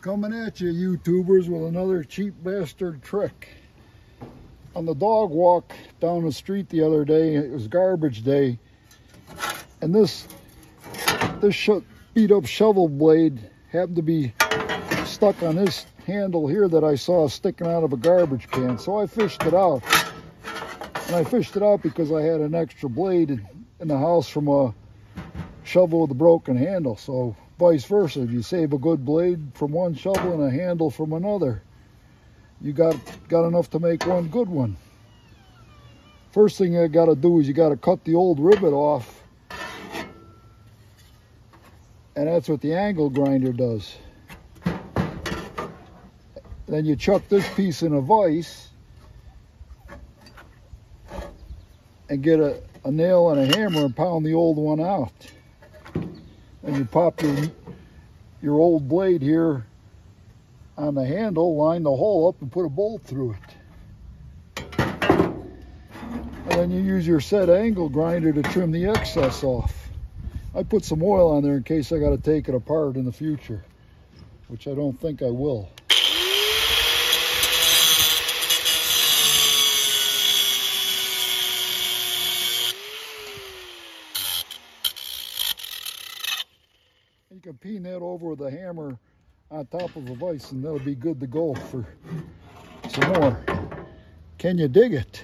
Coming at you, YouTubers, with another cheap bastard trick. On the dog walk down the street the other day, it was garbage day, and this this beat up shovel blade happened to be stuck on this handle here that I saw sticking out of a garbage can. So I fished it out. And I fished it out because I had an extra blade in the house from a shovel with a broken handle. So vice versa. If you save a good blade from one shovel and a handle from another. You got, got enough to make one good one. First thing you got to do is you got to cut the old rivet off. And that's what the angle grinder does. Then you chuck this piece in a vise and get a, a nail and a hammer and pound the old one out and you pop your, your old blade here on the handle, line the hole up and put a bolt through it. And then you use your set angle grinder to trim the excess off. I put some oil on there in case I got to take it apart in the future, which I don't think I will. You can peen that over with a hammer on top of a vise and that'll be good to go for some more. Can you dig it?